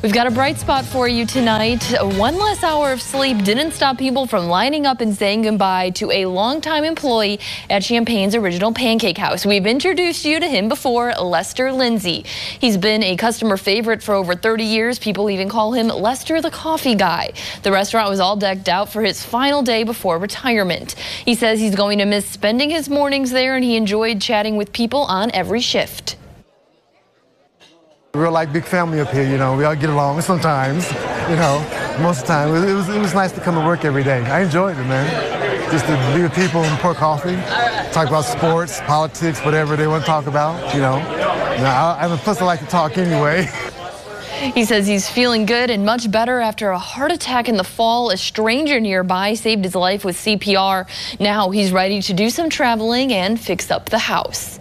We've got a bright spot for you tonight. One less hour of sleep didn't stop people from lining up and saying goodbye to a longtime employee at Champaign's original pancake house. We've introduced you to him before, Lester Lindsay. He's been a customer favorite for over 30 years. People even call him Lester the coffee guy. The restaurant was all decked out for his final day before retirement. He says he's going to miss spending his mornings there and he enjoyed chatting with people on every shift. Real like big family up here, you know. We all get along sometimes, you know. Most of the time, it was, it was nice to come to work every day. I enjoyed it, man. Just to be with people and pour coffee, talk about sports, politics, whatever they want to talk about, you know. Now, I, I, plus I like to talk anyway. He says he's feeling good and much better after a heart attack in the fall. A stranger nearby saved his life with CPR. Now he's ready to do some traveling and fix up the house.